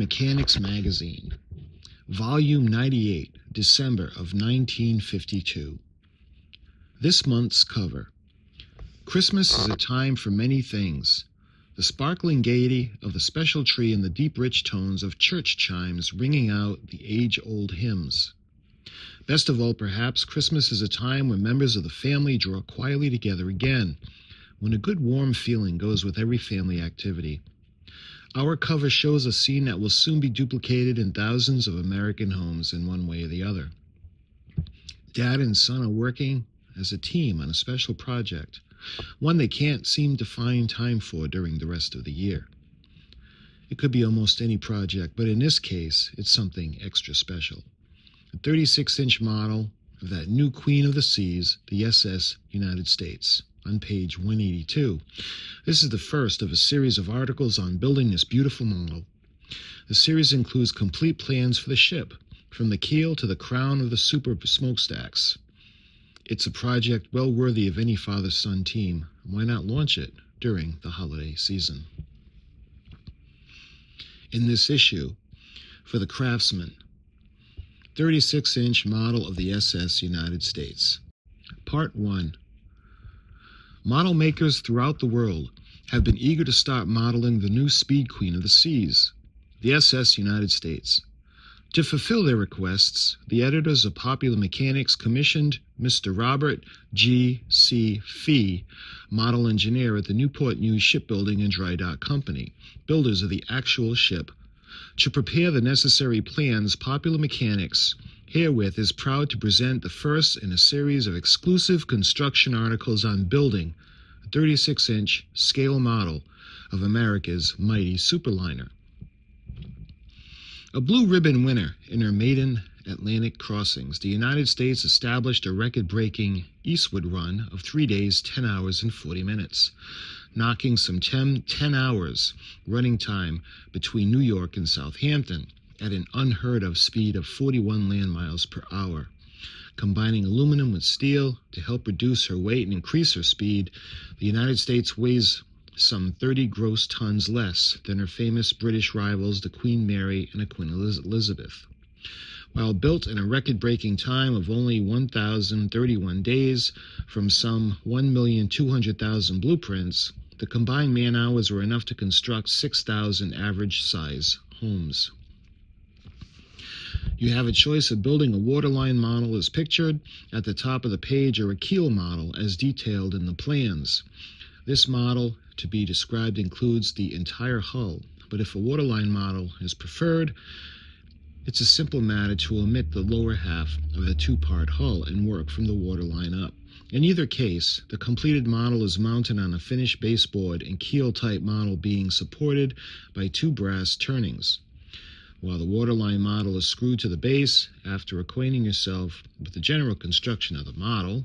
Mechanics Magazine, Volume 98, December of 1952. This month's cover Christmas is a time for many things. The sparkling gaiety of the special tree and the deep, rich tones of church chimes ringing out the age old hymns. Best of all, perhaps, Christmas is a time when members of the family draw quietly together again, when a good warm feeling goes with every family activity. Our cover shows a scene that will soon be duplicated in thousands of American homes in one way or the other. Dad and son are working as a team on a special project, one they can't seem to find time for during the rest of the year. It could be almost any project, but in this case, it's something extra special. A 36 inch model of that new Queen of the Seas, the SS United States on page 182. This is the first of a series of articles on building this beautiful model. The series includes complete plans for the ship, from the keel to the crown of the super smokestacks. It's a project well worthy of any father son team. Why not launch it during the holiday season? In this issue, for the craftsman, 36 inch model of the SS United States. Part 1 Model makers throughout the world have been eager to start modeling the new Speed Queen of the Seas, the SS United States. To fulfill their requests, the editors of Popular Mechanics commissioned Mr. Robert G. C. Fee, model engineer at the Newport News Shipbuilding and Dry Dock Company, builders of the actual ship, to prepare the necessary plans. Popular Mechanics herewith is proud to present the first in a series of exclusive construction articles on building a 36 inch scale model of America's mighty superliner. A blue ribbon winner in her maiden Atlantic crossings, the United States established a record breaking eastward run of three days, 10 hours, and 40 minutes, knocking some 10, 10 hours running time between New York and Southampton at an unheard of speed of 41 land miles per hour. Combining aluminum with steel to help reduce her weight and increase her speed, the United States weighs some 30 gross tons less than her famous British rivals, the Queen Mary and the Queen Elizabeth. While built in a record breaking time of only 1,031 days from some 1,200,000 blueprints, the combined man hours were enough to construct 6,000 average size homes. You have a choice of building a waterline model as pictured at the top of the page or a keel model as detailed in the plans. This model to be described includes the entire hull, but if a waterline model is preferred, it's a simple matter to omit the lower half of the two-part hull and work from the waterline up. In either case, the completed model is mounted on a finished baseboard and keel type model being supported by two brass turnings. While the waterline model is screwed to the base, after acquainting yourself with the general construction of the model,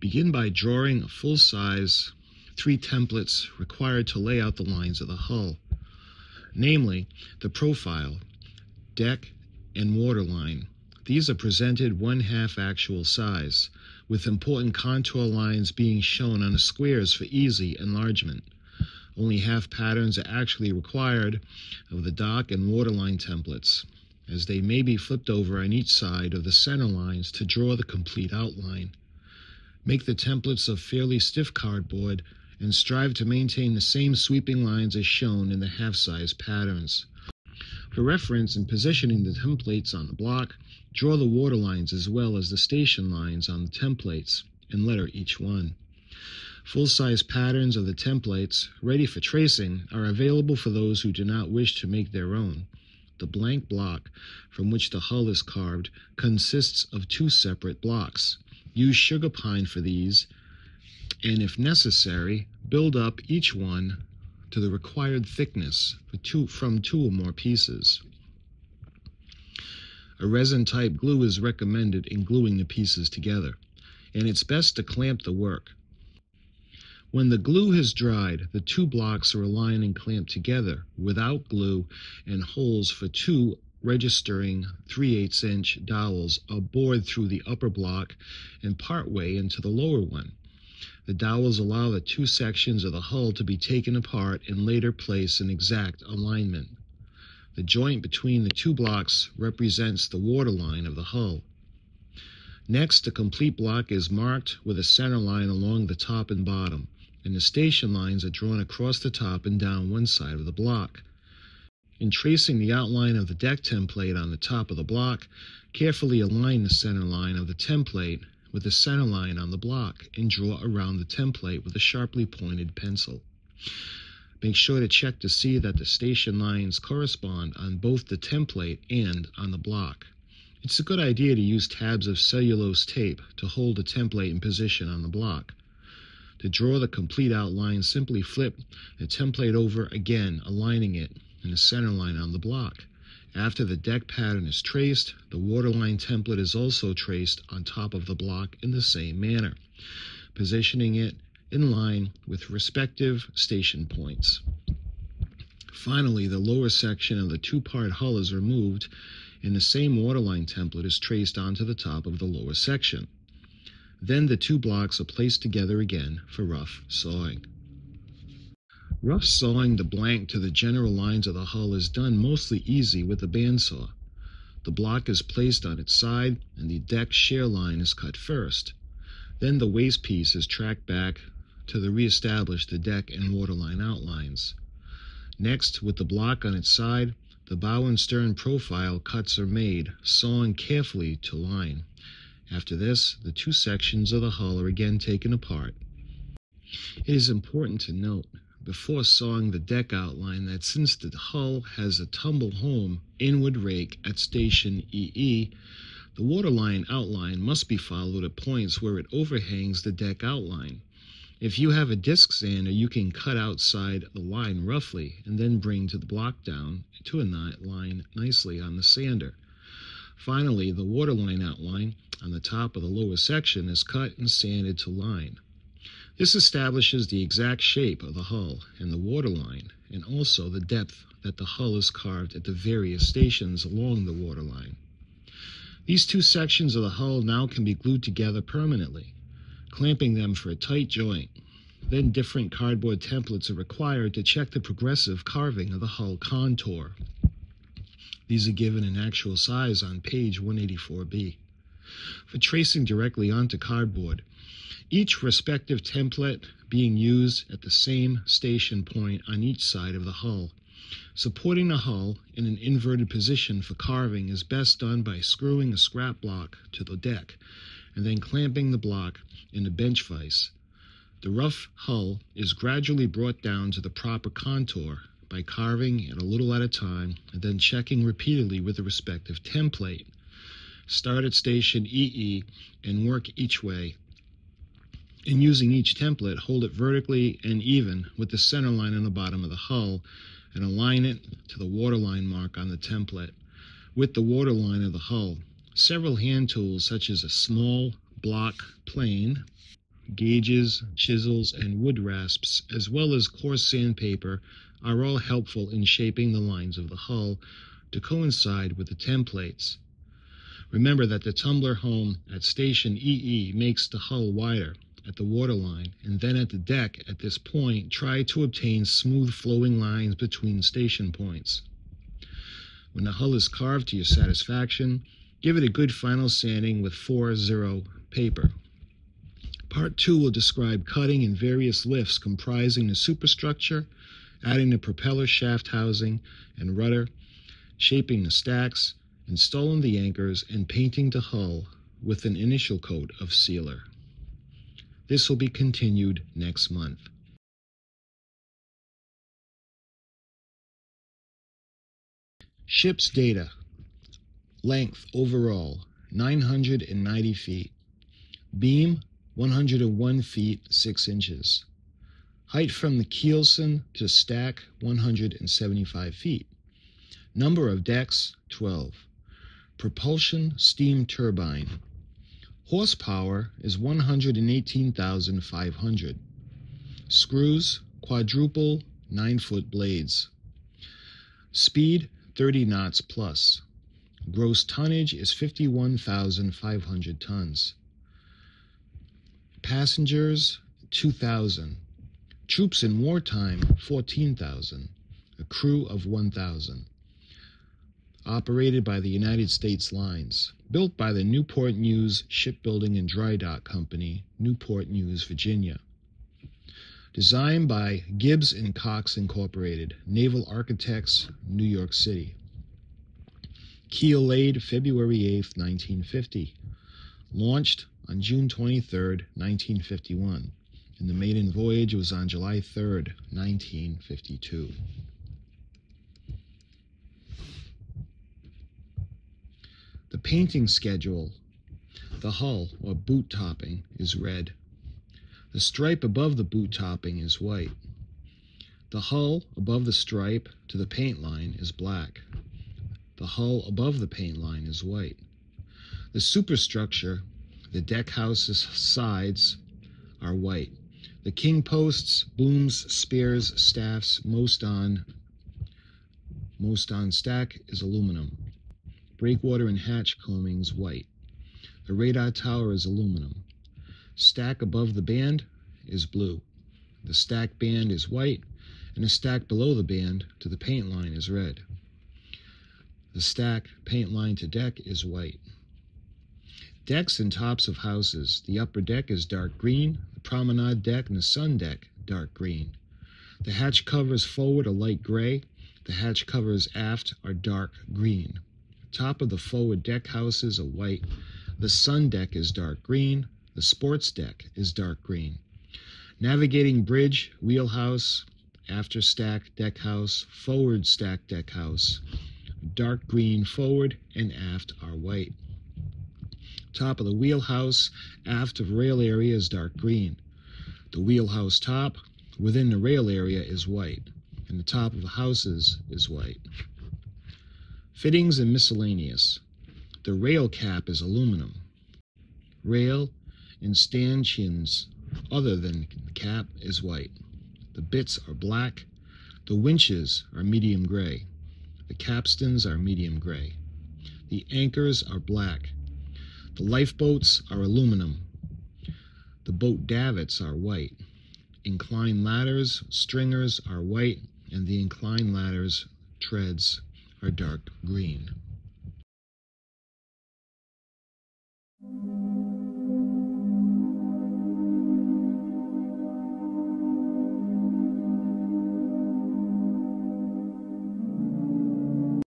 begin by drawing a full-size three templates required to lay out the lines of the hull, namely the profile, deck, and waterline. These are presented one half actual size, with important contour lines being shown on the squares for easy enlargement. Only half patterns are actually required of the dock and waterline templates, as they may be flipped over on each side of the center lines to draw the complete outline. Make the templates of fairly stiff cardboard and strive to maintain the same sweeping lines as shown in the half-size patterns. For reference in positioning the templates on the block, draw the water lines as well as the station lines on the templates and letter each one. Full-size patterns of the templates, ready for tracing, are available for those who do not wish to make their own. The blank block from which the hull is carved consists of two separate blocks. Use sugar pine for these, and if necessary, build up each one to the required thickness two, from two or more pieces. A resin type glue is recommended in gluing the pieces together, and it's best to clamp the work. When the glue has dried, the two blocks are aligned and clamped together without glue and holes for two registering 3 8 inch dowels are bored through the upper block and partway into the lower one. The dowels allow the two sections of the hull to be taken apart and later placed in exact alignment. The joint between the two blocks represents the waterline of the hull. Next, the complete block is marked with a center line along the top and bottom, and the station lines are drawn across the top and down one side of the block. In tracing the outline of the deck template on the top of the block, carefully align the center line of the template with the center line on the block and draw around the template with a sharply pointed pencil. Make sure to check to see that the station lines correspond on both the template and on the block. It's a good idea to use tabs of cellulose tape to hold the template in position on the block. To draw the complete outline, simply flip the template over again, aligning it in the center line on the block. After the deck pattern is traced, the waterline template is also traced on top of the block in the same manner, positioning it in line with respective station points. Finally, the lower section of the two-part hull is removed and the same waterline template is traced onto the top of the lower section. Then the two blocks are placed together again for rough sawing. Rough sawing the blank to the general lines of the hull is done mostly easy with a bandsaw. The block is placed on its side and the deck shear line is cut first. Then the waste piece is tracked back to the re-establish the deck and waterline outlines. Next, with the block on its side, the bow and stern profile cuts are made, sawing carefully to line. After this, the two sections of the hull are again taken apart. It is important to note before sawing the deck outline that since the hull has a tumble home inward rake at station EE, the waterline outline must be followed at points where it overhangs the deck outline. If you have a disc sander, you can cut outside the line roughly and then bring to the block down to a line nicely on the sander. Finally, the waterline outline on the top of the lower section is cut and sanded to line. This establishes the exact shape of the hull and the waterline, and also the depth that the hull is carved at the various stations along the waterline. These two sections of the hull now can be glued together permanently, clamping them for a tight joint. Then different cardboard templates are required to check the progressive carving of the hull contour. These are given in actual size on page 184b. For tracing directly onto cardboard, each respective template being used at the same station point on each side of the hull. Supporting the hull in an inverted position for carving is best done by screwing a scrap block to the deck and then clamping the block in a bench vise. The rough hull is gradually brought down to the proper contour by carving it a little at a time and then checking repeatedly with the respective template. Start at station EE and work each way in using each template, hold it vertically and even with the center line on the bottom of the hull and align it to the waterline mark on the template with the waterline of the hull. Several hand tools such as a small block plane, gauges, chisels, and wood rasps, as well as coarse sandpaper, are all helpful in shaping the lines of the hull to coincide with the templates. Remember that the tumbler home at station EE makes the hull wider at the waterline, and then at the deck at this point, try to obtain smooth flowing lines between station points. When the hull is carved to your satisfaction, give it a good final sanding with 4-0 paper. Part 2 will describe cutting in various lifts comprising the superstructure, adding the propeller shaft housing and rudder, shaping the stacks, installing the anchors, and painting the hull with an initial coat of sealer. This will be continued next month. Ship's data. Length overall 990 feet. Beam 101 feet 6 inches. Height from the keelson to stack 175 feet. Number of decks 12. Propulsion steam turbine Horsepower is 118,500. Screws, quadruple 9 foot blades. Speed 30 knots plus. Gross tonnage is 51,500 tons. Passengers 2,000. Troops in wartime, 14,000. A crew of 1,000. Operated by the United States Lines. Built by the Newport News Shipbuilding and Dry Dock Company, Newport News, Virginia. Designed by Gibbs and Cox Incorporated, Naval Architects, New York City. Keel laid February 8, 1950. Launched on June 23, 1951. And the maiden voyage was on July 3, 1952. The painting schedule. The hull, or boot topping, is red. The stripe above the boot topping is white. The hull above the stripe to the paint line is black. The hull above the paint line is white. The superstructure, the deck house's sides, are white. The king posts, booms, spears, staffs, most on most on stack is aluminum. Breakwater and hatch coamings white. The radar tower is aluminum. Stack above the band is blue. The stack band is white, and the stack below the band to the paint line is red. The stack paint line to deck is white. Decks and tops of houses. The upper deck is dark green, promenade deck and the sun deck dark green. The hatch covers forward are light gray, the hatch covers aft are dark green. Top of the forward deck houses are white. The sun deck is dark green. The sports deck is dark green. Navigating bridge, wheelhouse, after stack deck house, forward stack deck house. Dark green forward and aft are white. Top of the wheelhouse, aft of rail area is dark green. The wheelhouse top within the rail area is white, and the top of the houses is white. Fittings and miscellaneous. The rail cap is aluminum. Rail and stanchions other than the cap is white. The bitts are black. The winches are medium gray. The capstans are medium gray. The anchors are black. The lifeboats are aluminum. The boat davits are white. Inclined ladders, stringers are white, and the inclined ladders, treads are dark green.